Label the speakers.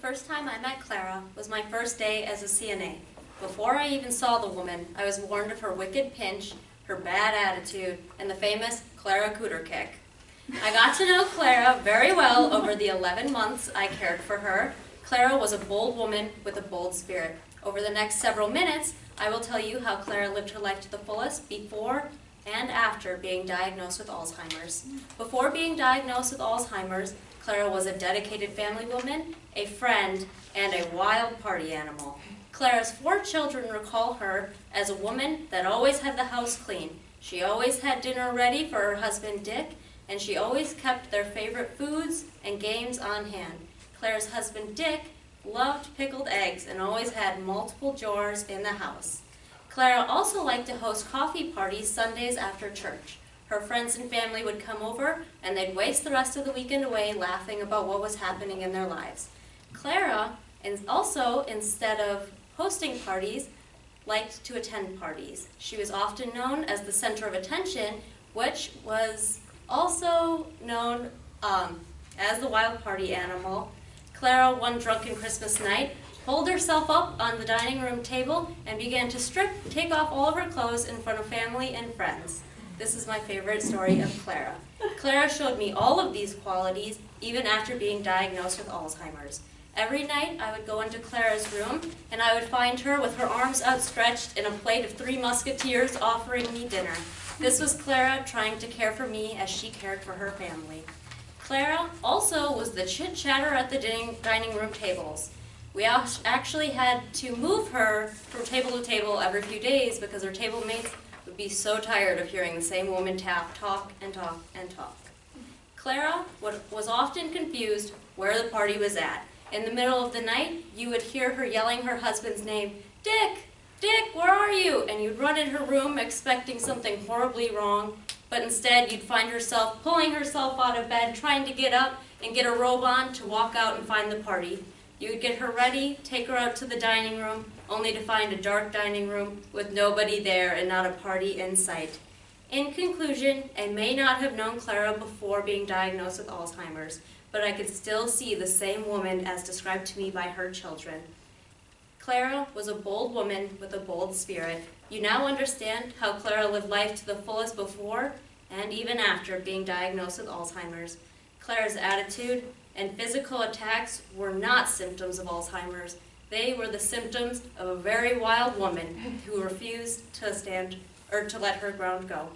Speaker 1: first time I met Clara was my first day as a CNA. Before I even saw the woman, I was warned of her wicked pinch, her bad attitude, and the famous Clara Cooter kick. I got to know Clara very well over the 11 months I cared for her. Clara was a bold woman with a bold spirit. Over the next several minutes, I will tell you how Clara lived her life to the fullest before and after being diagnosed with Alzheimer's. Before being diagnosed with Alzheimer's, Clara was a dedicated family woman, a friend, and a wild party animal. Clara's four children recall her as a woman that always had the house clean. She always had dinner ready for her husband Dick, and she always kept their favorite foods and games on hand. Clara's husband Dick loved pickled eggs and always had multiple jars in the house. Clara also liked to host coffee parties Sundays after church. Her friends and family would come over and they'd waste the rest of the weekend away laughing about what was happening in their lives. Clara, and also instead of hosting parties, liked to attend parties. She was often known as the center of attention, which was also known um, as the wild party animal. Clara, one drunken Christmas night, pulled herself up on the dining room table and began to strip, take off all of her clothes in front of family and friends. This is my favorite story of Clara. Clara showed me all of these qualities even after being diagnosed with Alzheimer's. Every night I would go into Clara's room and I would find her with her arms outstretched and a plate of Three Musketeers offering me dinner. This was Clara trying to care for me as she cared for her family. Clara also was the chit-chatter at the dining room tables. We actually had to move her from table to table every few days because her table mates would be so tired of hearing the same woman tap, talk and talk and talk. Clara was often confused where the party was at. In the middle of the night, you would hear her yelling her husband's name, Dick, Dick, where are you? And you'd run in her room expecting something horribly wrong, but instead you'd find herself pulling herself out of bed, trying to get up and get a robe on to walk out and find the party. You would get her ready, take her out to the dining room, only to find a dark dining room with nobody there and not a party in sight. In conclusion, I may not have known Clara before being diagnosed with Alzheimer's, but I could still see the same woman as described to me by her children. Clara was a bold woman with a bold spirit. You now understand how Clara lived life to the fullest before and even after being diagnosed with Alzheimer's. Clara's attitude and physical attacks were not symptoms of Alzheimer's. They were the symptoms of a very wild woman who refused to stand or to let her ground go.